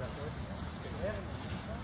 Gracias.